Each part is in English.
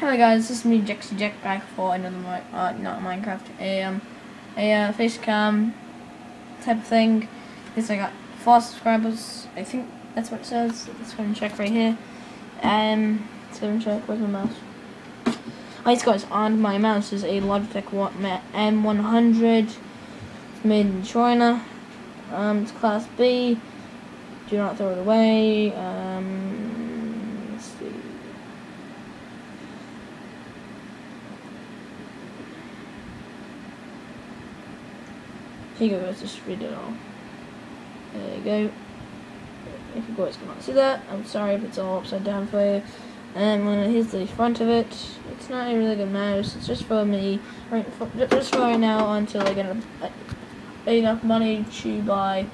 Hello guys, this is me, Jexy Jek, back for another mi uh, not Minecraft, a um, a uh, face cam type of thing. This I got four subscribers. I think that's what it says. Let's go and check right here. Um, so let me check. Where's my mouse? Alright guys, on my mouse is a Logitech M100. It's made in China. Um, it's class B. Do not throw it away. Um, let's see. You go guys, just read it all. There you go. If you guys cannot see that, I'm sorry if it's all upside down for you. And when here's the front of it, it's not a really good mouse. It's just for me, right, for, just for right now until I get a, a, enough money to buy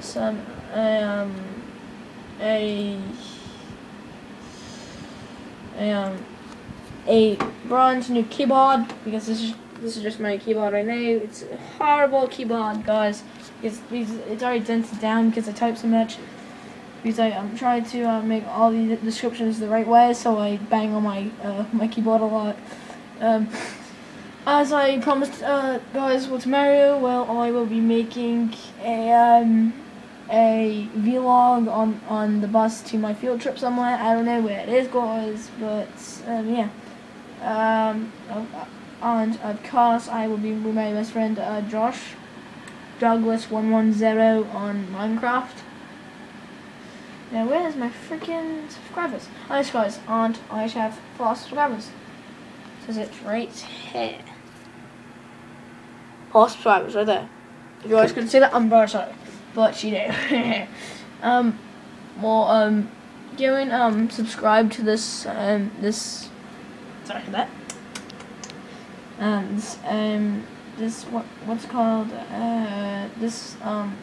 some um a a um a bronze new keyboard because this is this is just my keyboard right now. It's a horrible keyboard, guys. It's, it's already dented down because I type so much. Because I, I'm trying to uh, make all the descriptions the right way, so I bang on my uh, my keyboard a lot. Um, as I promised, uh, guys, for tomorrow, well, I will be making a um, a vlog on on the bus to my field trip somewhere. I don't know where it is, guys, but um, yeah. Um, and of course I will be with my best friend uh, Josh Douglas 110 on Minecraft. Now where's my freaking subscribers? Oh yes guys, and I have four subscribers. Says it right here. Four subscribers right there. If you guys couldn't see that, I'm very sorry. But you know. um well um go um subscribe to this um this sorry for that and um, this what what's called? Uh, this um,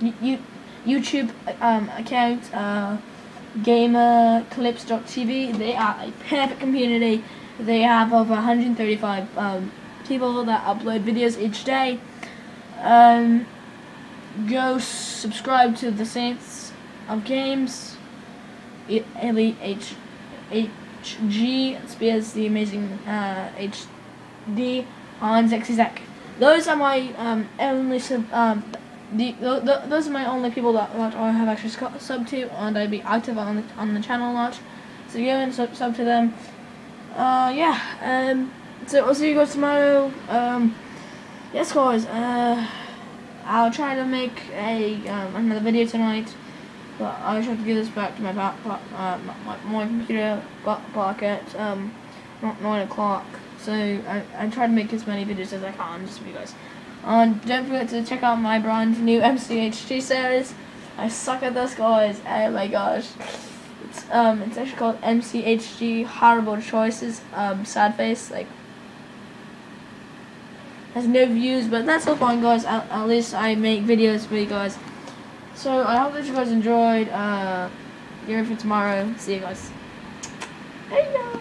you, YouTube um, account uh, gamerclips.tv they are a perfect community. They have over 135 um, people that upload videos each day. Um, go subscribe to the Saints of Games Elite H HG Spears the amazing uh, H D on Zexy Those are my um, only sub. Um, the, the, the, those are my only people that, I have actually sub to, and I'd be active on the on the channel a lot. So go and sub, sub to them. Uh, yeah. Um. So I'll see you guys tomorrow. Um. Yes, guys. Uh. I'll try to make a um, another video tonight, but I to give this back to my back, uh, my, my computer pocket. Um, not nine o'clock. So I, I try to make as many videos as I can just for you guys. And don't forget to check out my brand new MCHG series. I suck at this, guys. Oh my gosh. It's um it's actually called MCHG Horrible Choices. Um, sad face like has no views, but that's all fine, guys. At, at least I make videos for you guys. So I hope that you guys enjoyed. Uh, here for tomorrow. See you guys. Hey guys.